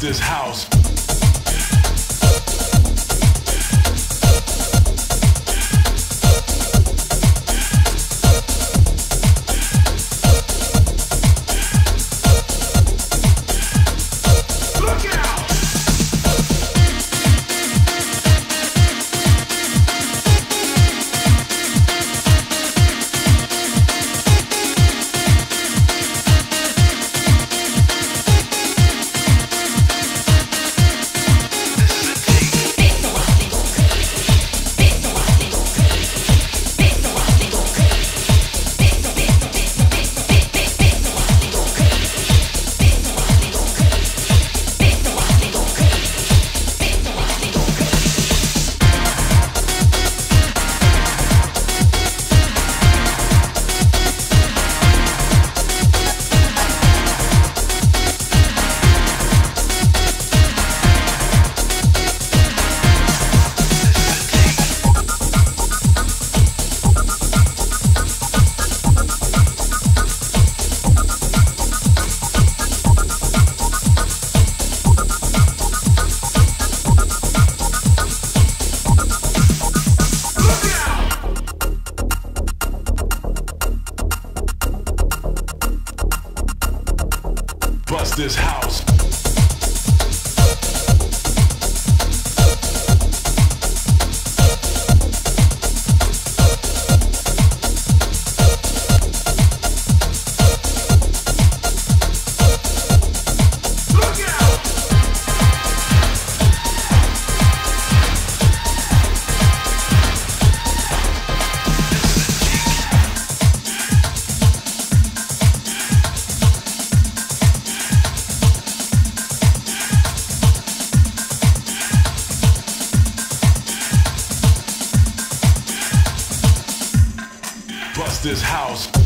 this house. Bust this house. This house.